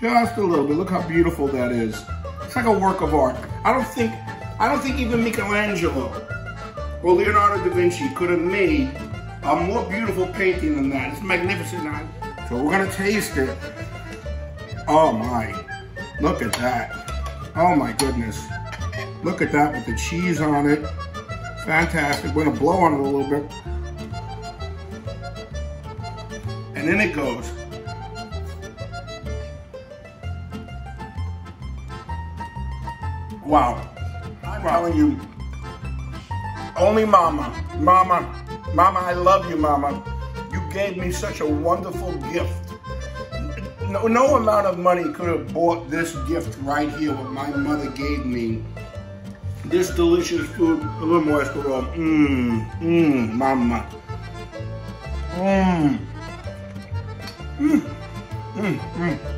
Just a little bit. Look how beautiful that is. It's like a work of art. I don't think, I don't think even Michelangelo or Leonardo da Vinci could have made a more beautiful painting than that. It's magnificent. So we're gonna taste it. Oh my, look at that. Oh my goodness. Look at that with the cheese on it. Fantastic. We're gonna blow on it a little bit. And then it goes. Wow. I'm telling you, only mama, mama, mama, I love you, mama. You gave me such a wonderful gift. No, no amount of money could have bought this gift right here, what my mother gave me. This delicious food, a little more escarole. Mmm, mmm, mama. Mmm. Mmm, mmm, mmm.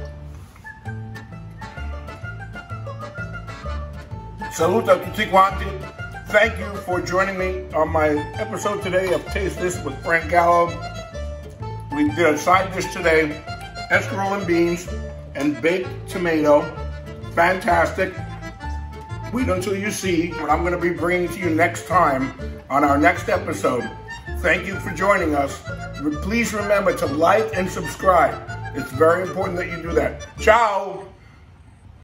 Salute a tutti. Thank you for joining me on my episode today of Taste This with Frank Gallo. We did a side dish today, escarole and beans and baked tomato. Fantastic. Wait until you see what I'm going to be bringing to you next time on our next episode. Thank you for joining us. Please remember to like and subscribe. It's very important that you do that. Ciao.